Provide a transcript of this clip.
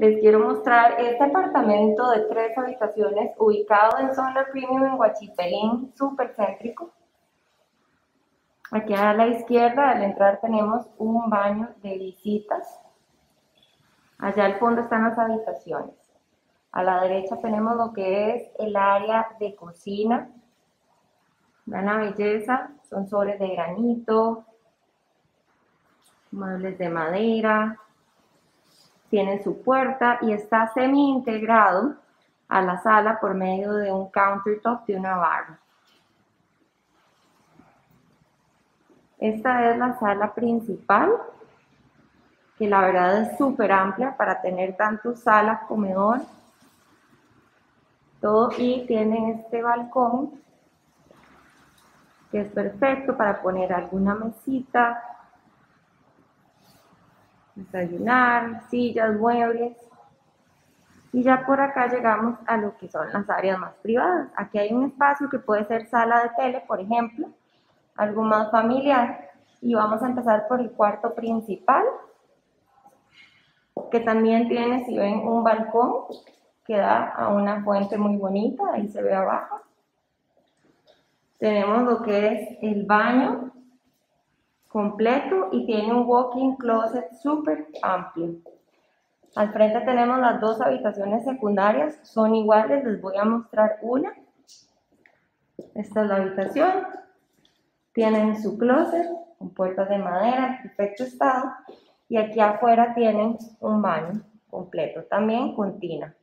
les quiero mostrar este apartamento de tres habitaciones ubicado en zona premium en Huachipelín, súper céntrico. Aquí a la izquierda, al entrar, tenemos un baño de visitas. Allá al fondo están las habitaciones. A la derecha tenemos lo que es el área de cocina. Vean la belleza, son sobres de granito, muebles de madera, tiene su puerta y está semi integrado a la sala por medio de un countertop de una barra. Esta es la sala principal, que la verdad es súper amplia para tener tanto sala, comedor, todo y tiene este balcón que es perfecto para poner alguna mesita, desayunar, sillas, muebles. Y ya por acá llegamos a lo que son las áreas más privadas. Aquí hay un espacio que puede ser sala de tele, por ejemplo, algo más familiar. Y vamos a empezar por el cuarto principal, que también tiene, si ven, un balcón que da a una fuente muy bonita, ahí se ve abajo. Tenemos lo que es el baño, completo y tiene un walk-in closet súper amplio. Al frente tenemos las dos habitaciones secundarias, son iguales, les voy a mostrar una. Esta es la habitación, tienen su closet con puertas de madera en perfecto estado y aquí afuera tienen un baño completo, también con tina.